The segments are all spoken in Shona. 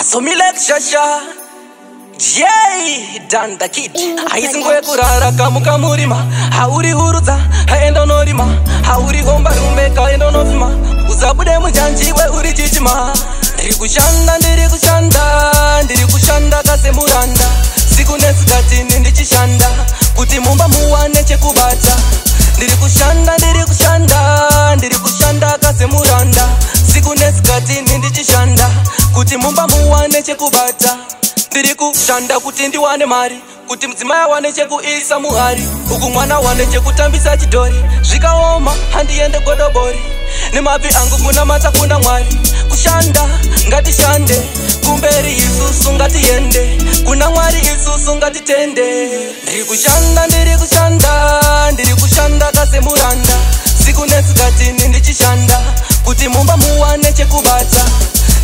asomile kushasha jey dan the kid aisingoye kurara kamuka murima hauri hurudza haenda unorima hauri homba rume kaenda unofima usabude mujanjiwe uri chichima ndiri kushanda ndiri kushanda ndiri kushanda kasemuranda siku nesikati nendichishanda kuti mumba muwane chekubata ndiri kushanda ndiri kushanda kuti mumba muwane chekubata ndiri kushanda kuti ndiwane mari kuti mudzimai awane chekuisa muhari uku mwana wane chekutambisa chidhori zvikaoma handiende godobori nemabvi angu kuna matakunda mwari kushanda ngatishande kumberi isusu ngatiende kuna mwari isusu ngatitende ndiri kushanda ndiri kushanda ndiri kushanda kasemuranda siku nesikatini ndichishanda kuti mumba muwane chekubata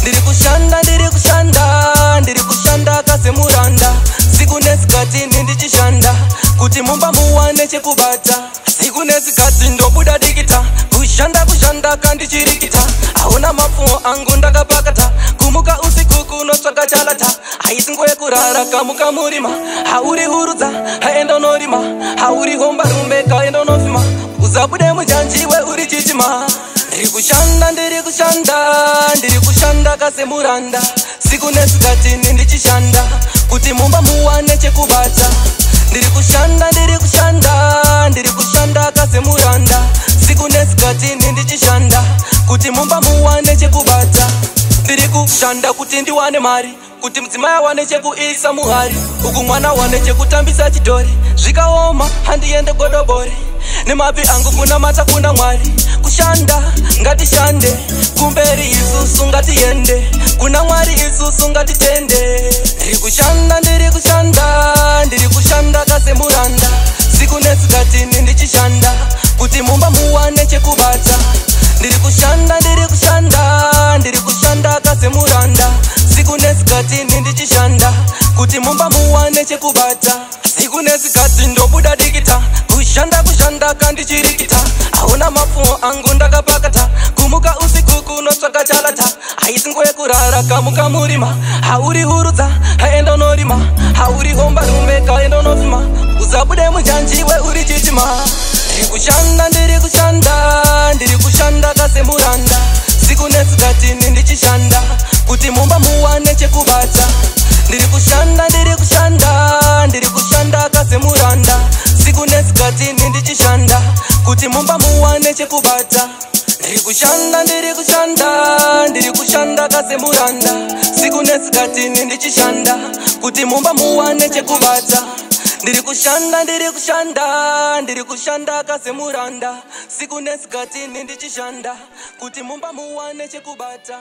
ndiri kushanda ndiri kushanda ndiri kushanda kasemuranda siku nesikati nindichishanda kuti mumba muwane chekubata siku nesikati ndobuda dikita kushanda kushanda kandichirikita haona mapfumo angu ndakapakata kumuka usiku kunotsvaka chalata haisingo yekurara kamuka murima hauri hurudza haenda unorima hauri hombarumbe kaenda unofima usabude mujanjiwe uri chichima ndiri kushanda ndiri kushanda ndiri kushanda semuranda siku nezvikatini ndichishanda kuti mumba muwane chekubata ndiri kushanda ndiri kushanda ndiri kushanda kazemuranda siku nezvikatini ndichishanda kuti mumba muwane chekubata ndiri kushanda kuti ndiwane mari kuti mudzimai wane chekuisa muhari uku mwana wane chekutambisa chidhori zvikaoma handiende godobori nemabvi angu kuna matakunda mwari kushanda ngatishande kumberi isusu ngatiende kuna mwari isusu ngatitende ndiri kushanda ndiri kushanda ndiri kushanda kasemuranda siku nesikatini ndichishanda kuti mumba muwane chekubata ndiri kushanda ndiri kushanda ndiri kushanda kasemuranda siku nesikati nindichishanda kuti mumba muwane chekubata siku nesikati ndobuda dikita kushanda kushanda kandichirikita haona mafuo angu ndakapakata kumuka usiku kunotsvaka chalata haisingo yekurara kamuka murima hauri hurudza haenda unorima hauri homba rume kaenda unofima usabude munjanjiwe uri chitima ndirikushanda ndiri kushanda ndiri kushanda kasemuranda siku nesikati nindichishanda kuti mumba kubata ndiri kushanda ndiri kushanda ndiri kushanda kasemuranda siku nesikati nindichishanda kuti mumba muwane chekubata ndiri kushanda ndiri kushanda ndiri kushanda kasemuranda siku nesikati nindichishanda kuti mumba muwane chekubata ndiri kushanda ndiri kushanda ndiri kushanda kasemuranda siku nesikati nindichishanda kuti mumba muwane chekubata